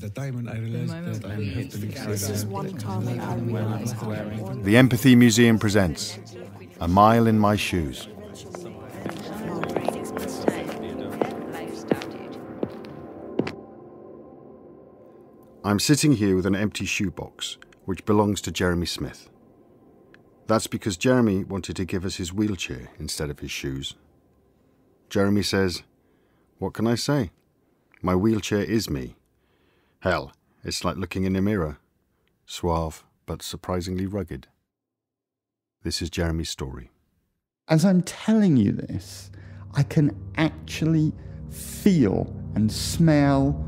the time when I realized that I have to leave This is one time I realized I The Empathy Museum presents A Mile in My Shoes. I'm sitting here with an empty shoebox, which belongs to Jeremy Smith. That's because Jeremy wanted to give us his wheelchair instead of his shoes. Jeremy says, What can I say? My wheelchair is me. Hell, it's like looking in a mirror. Suave, but surprisingly rugged. This is Jeremy's story. As I'm telling you this, I can actually feel and smell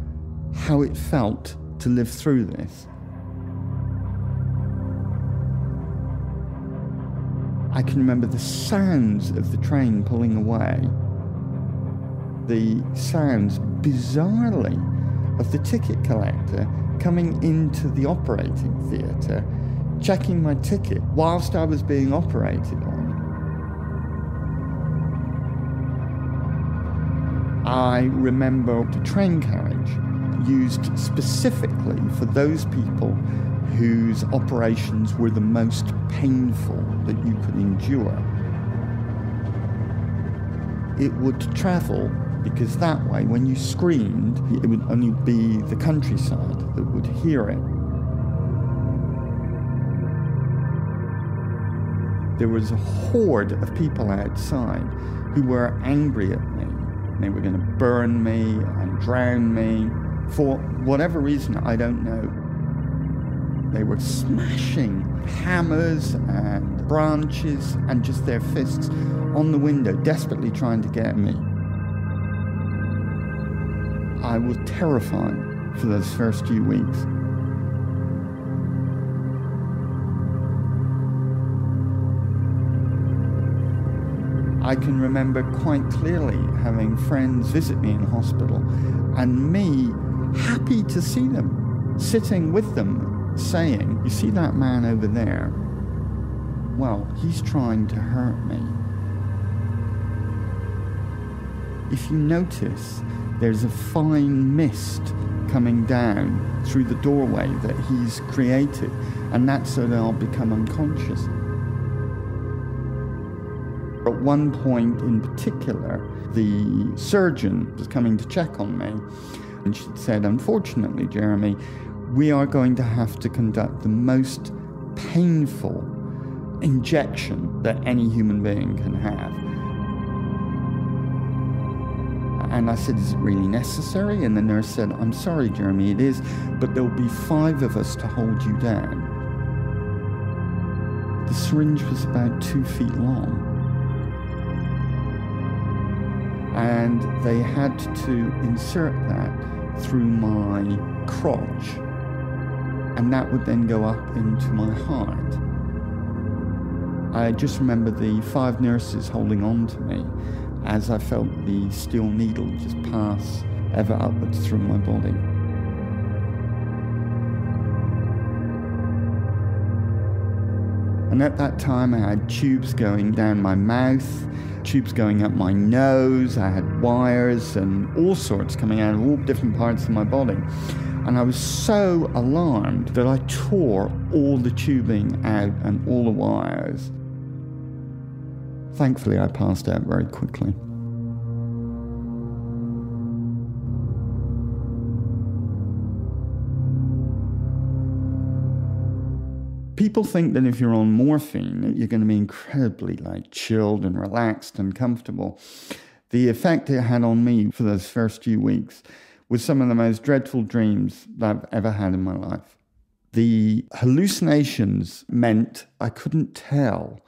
how it felt to live through this. I can remember the sounds of the train pulling away, the sounds, bizarrely, of the ticket collector coming into the operating theatre, checking my ticket whilst I was being operated on. I remember the train carriage used specifically for those people whose operations were the most painful that you could endure. It would travel because that way, when you screamed, it would only be the countryside that would hear it. There was a horde of people outside who were angry at me. They were going to burn me and drown me. For whatever reason, I don't know. They were smashing hammers and branches and just their fists on the window, desperately trying to get me. I was terrified for those first few weeks. I can remember quite clearly having friends visit me in hospital and me happy to see them, sitting with them, saying, You see that man over there? Well, he's trying to hurt me. If you notice, there's a fine mist coming down through the doorway that he's created, and that's so that I'll become unconscious. At one point in particular, the surgeon was coming to check on me, and she said, Unfortunately, Jeremy, we are going to have to conduct the most painful injection that any human being can have. And I said, Is it really necessary? And the nurse said, I'm sorry, Jeremy, it is, but there'll be five of us to hold you down. The syringe was about two feet long. And they had to insert that through my crotch. And that would then go up into my heart. I just remember the five nurses holding on to me as I felt the steel needle just pass ever upwards through my body. And at that time, I had tubes going down my mouth, tubes going up my nose, I had wires and all sorts coming out of all different parts of my body. And I was so alarmed that I tore all the tubing out and all the wires. Thankfully, I passed out very quickly. People think that if you're on morphine, you're going to be incredibly like chilled and relaxed and comfortable. The effect it had on me for those first few weeks was some of the most dreadful dreams that I've ever had in my life. The hallucinations meant I couldn't tell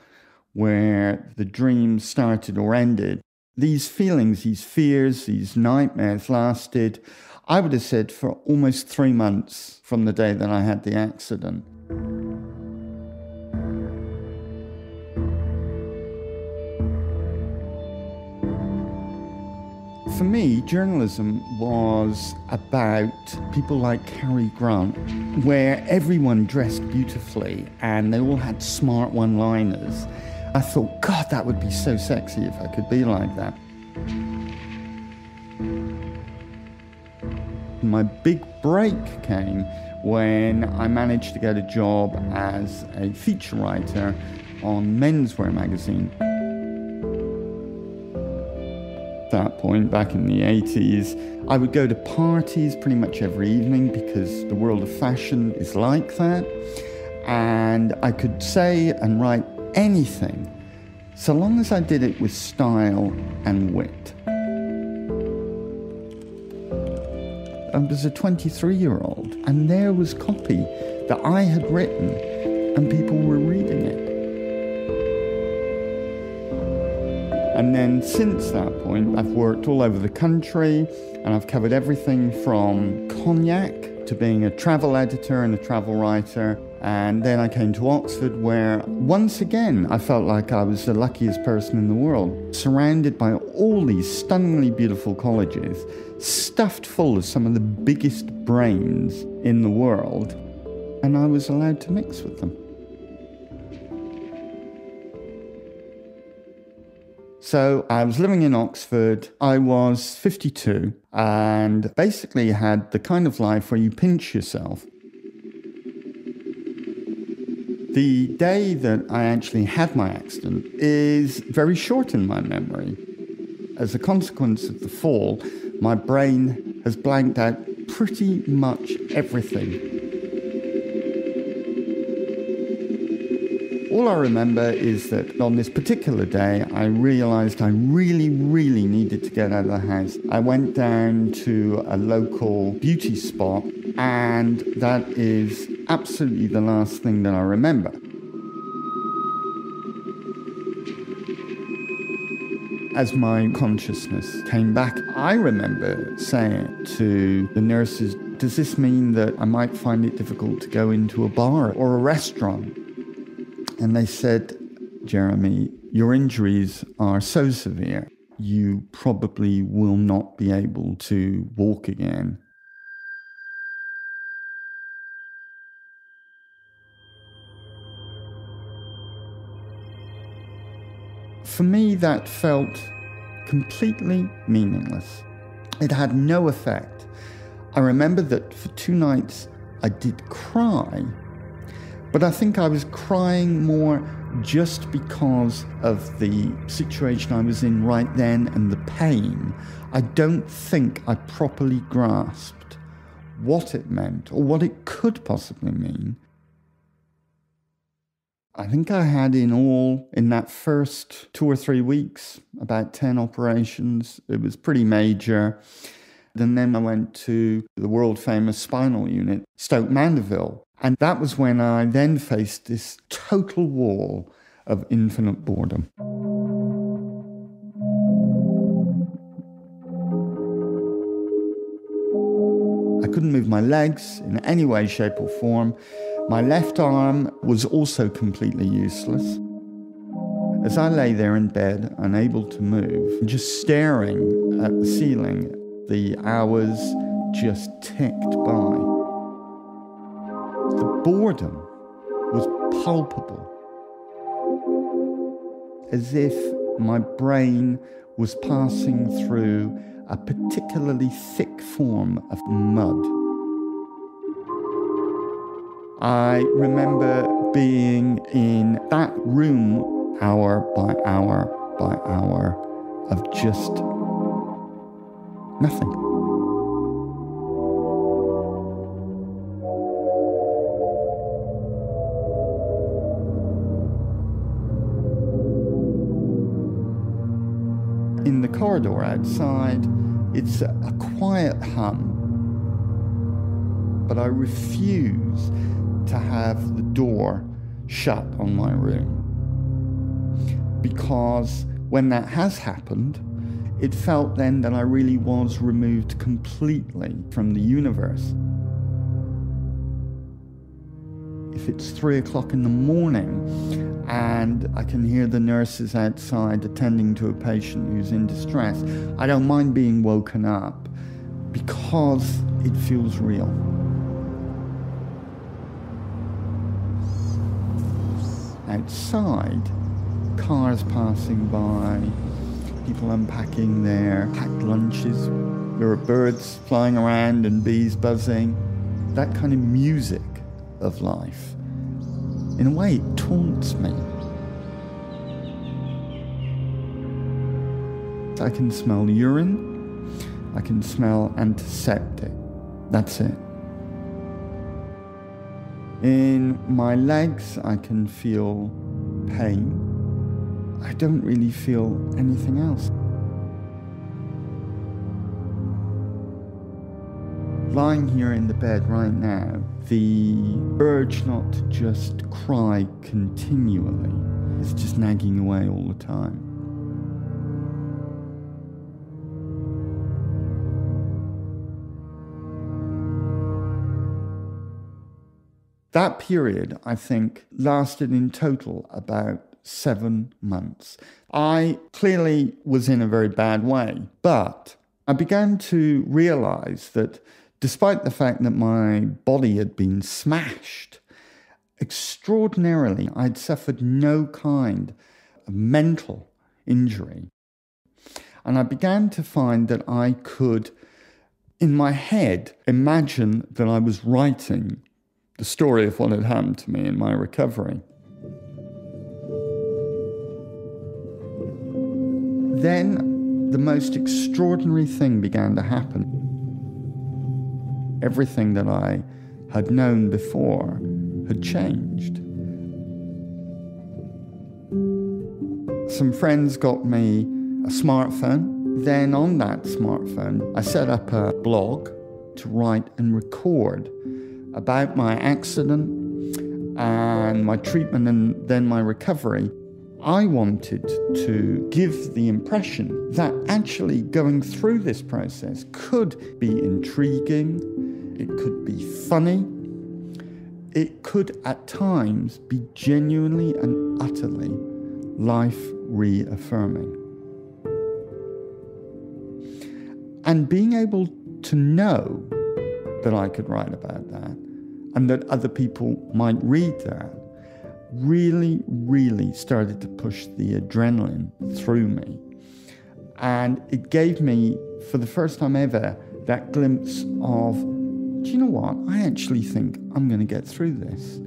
where the dream started or ended. These feelings, these fears, these nightmares lasted, I would have said, for almost three months from the day that I had the accident. For me, journalism was about people like Cary Grant, where everyone dressed beautifully and they all had smart one liners. I thought, God, that would be so sexy if I could be like that. My big break came when I managed to get a job as a feature writer on Menswear magazine. At that point, back in the 80s, I would go to parties pretty much every evening because the world of fashion is like that. And I could say and write anything so long as I did it with style and wit. I was a 23 year old, and there was copy that I had written, and people were reading it. And then since that point, I've worked all over the country, and I've covered everything from cognac to being a travel editor and a travel writer. And then I came to Oxford, where once again I felt like I was the luckiest person in the world, surrounded by all these stunningly beautiful colleges stuffed full of some of the biggest brains in the world, and I was allowed to mix with them. So I was living in Oxford. I was 52 and basically had the kind of life where you pinch yourself. The day that I actually had my accident is very short in my memory. As a consequence of the fall, my brain has blanked out pretty much everything. All I remember is that on this particular day, I realized I really, really needed to get out of the house. I went down to a local beauty spot, and that is absolutely the last thing that I remember. As my consciousness came back, I remember saying to the nurses, Does this mean that I might find it difficult to go into a bar or a restaurant? And they said, Jeremy, your injuries are so severe, you probably will not be able to walk again. For me, that felt completely meaningless. It had no effect. I remember that for two nights I did cry, but I think I was crying more just because of the situation I was in right then and the pain. I don't think I properly grasped what it meant or what it could possibly mean I think I had in all, in that first two or three weeks, about 10 operations. It was pretty major. And then I went to the world famous spinal unit, Stoke Mandeville. And that was when I then faced this total wall of infinite boredom. I couldn't move my legs in any way, shape, or form. My left arm was also completely useless. As I lay there in bed, unable to move, just staring at the ceiling, the hours just ticked by. The boredom was palpable, as if my brain was passing through a particularly thick form of mud. I remember being in that room hour by hour by hour of just nothing. In the corridor outside, it's a quiet hum, but I refuse to have the door shut on my room. Because when that has happened, it felt then that I really was removed completely from the universe. If it's three o'clock in the morning and I can hear the nurses outside attending to a patient who's in distress, I don't mind being woken up because it feels real. Outside, cars passing by, people unpacking their packed lunches, There are birds flying around and bees buzzing. That kind of music of life. In a way, it taunts me. I can smell urine. I can smell antiseptic. That's it. In my legs, I can feel pain. I don't really feel anything else. Lying here in the bed right now, the urge not to just cry continually is just nagging away all the time. That period, I think, lasted in total about seven months. I clearly was in a very bad way, but I began to realize that despite the fact that my body had been smashed, extraordinarily, I'd suffered no kind of mental injury. And I began to find that I could, in my head, imagine that I was writing the story of what had happened to me in my recovery. Then the most extraordinary thing began to happen everything that I had known before had changed. Some friends got me a smartphone. Then, on that smartphone, I set up a blog to write and record about my accident and my treatment and then my recovery. I wanted to give the impression that actually going through this process could be intriguing, it could be funny, it could at times be genuinely and utterly life reaffirming. And being able to know that I could write about that and that other people might read that really, really started to push the adrenaline through me. And it gave me, for the first time ever, that glimpse of, do you know what? I actually think I'm going to get through this.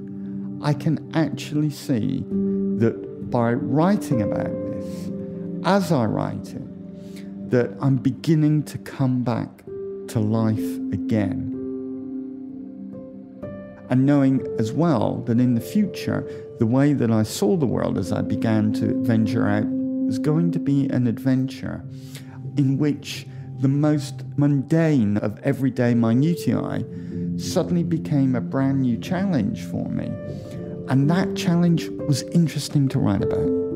I can actually see that by writing about this, as I write it, that I'm beginning to come back to life again and knowing as well that in the future, the way that I saw the world as I began to venture out was going to be an adventure in which the most mundane of everyday minutiae suddenly became a brand new challenge for me. And that challenge was interesting to write about.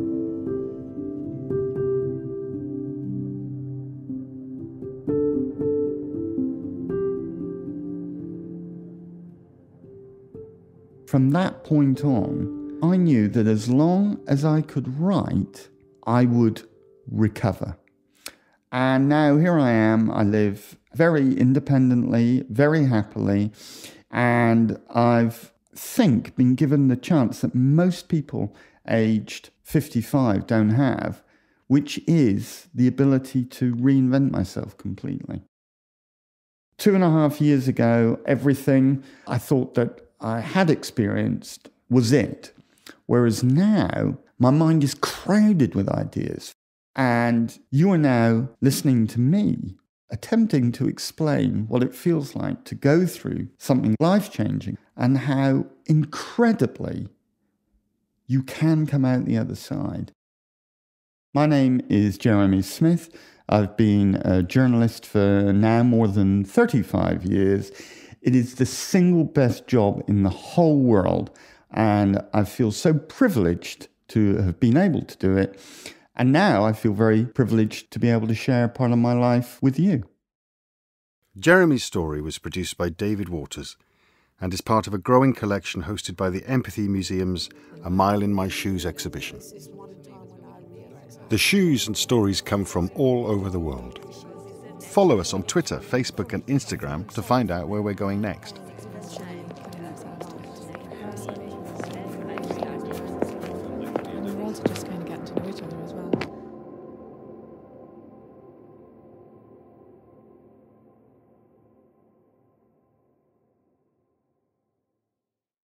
From that point on, I knew that as long as I could write, I would recover. And now here I am. I live very independently, very happily, and I've think been given the chance that most people aged 55 don't have, which is the ability to reinvent myself completely. Two and a half years ago, everything I thought that I had experienced was it. Whereas now, my mind is crowded with ideas. And you are now listening to me attempting to explain what it feels like to go through something life changing and how incredibly you can come out the other side. My name is Jeremy Smith. I've been a journalist for now more than 35 years it is the single best job in the whole world. And I feel so privileged to have been able to do it. And now I feel very privileged to be able to share part of my life with you. Jeremy's story was produced by David Waters and is part of a growing collection hosted by the Empathy Museum's A Mile in My Shoes exhibition. The shoes and stories come from all over the world. Follow us on Twitter, Facebook, and Instagram to find out where we're going next.